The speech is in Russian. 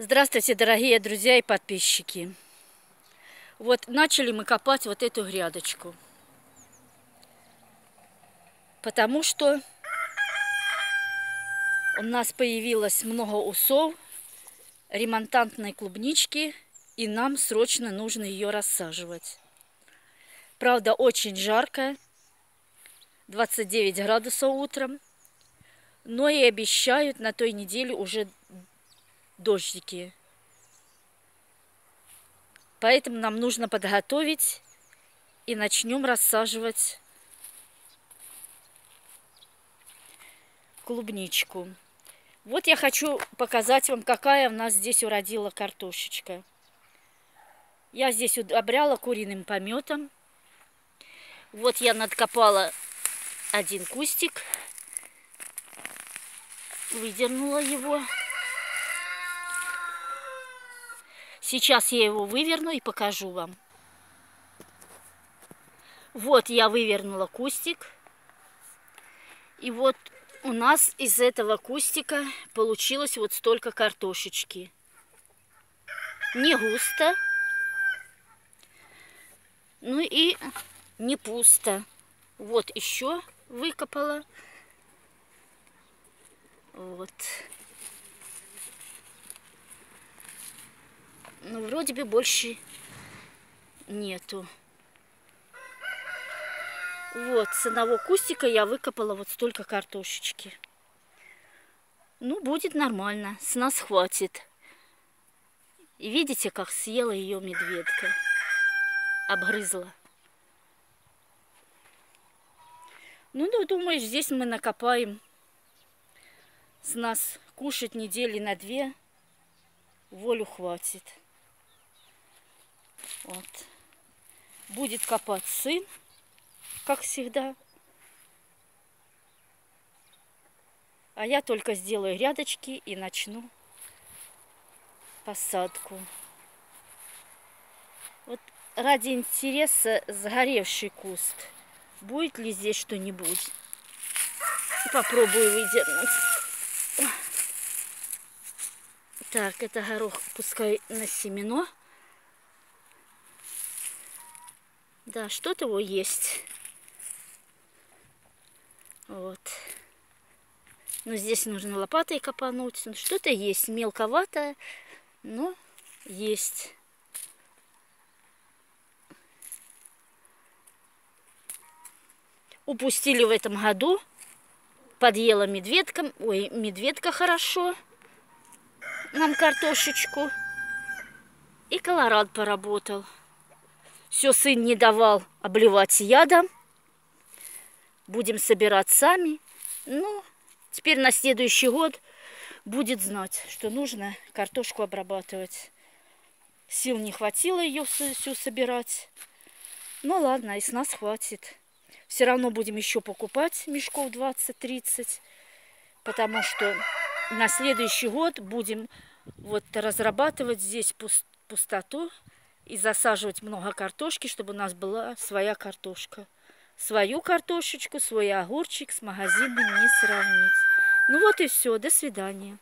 Здравствуйте, дорогие друзья и подписчики. Вот начали мы копать вот эту грядочку. Потому что у нас появилось много усов, ремонтантной клубнички, и нам срочно нужно ее рассаживать. Правда, очень жарко, 29 градусов утром, но и обещают на той неделе уже дождики. Поэтому нам нужно подготовить и начнем рассаживать клубничку. Вот я хочу показать вам, какая у нас здесь уродила картошечка. Я здесь удобряла куриным пометом. Вот я надкопала один кустик, выдернула его. Сейчас я его выверну и покажу вам. Вот я вывернула кустик. И вот у нас из этого кустика получилось вот столько картошечки. Не густо. Ну и не пусто. Вот еще выкопала. Вот. Ну, вроде бы больше нету. Вот, с одного кустика я выкопала вот столько картошечки. Ну, будет нормально, с нас хватит. И видите, как съела ее медведка. Обгрызла. Ну, ну, думаешь, здесь мы накопаем. С нас кушать недели на две. Волю хватит. Вот. Будет копать сын, как всегда. А я только сделаю рядочки и начну посадку. Вот ради интереса сгоревший куст. Будет ли здесь что-нибудь? Попробую выдернуть. Так, это горох пускай на семено. Да, что-то его есть. Вот. Но здесь нужно лопатой копануть. Ну, что-то есть. Мелковато, но есть. Упустили в этом году. Подъела медведка. Ой, медведка хорошо. Нам картошечку. И колорад поработал. Все сын не давал обливать ядом. Будем собирать сами. Ну, теперь на следующий год будет знать, что нужно картошку обрабатывать. Сил не хватило ее всю собирать. Ну ладно, и с нас хватит. Все равно будем еще покупать мешков 20-30, потому что на следующий год будем вот разрабатывать здесь пустоту и засаживать много картошки, чтобы у нас была своя картошка. Свою картошечку, свой огурчик с магазинным не сравнить. Ну вот и все. До свидания.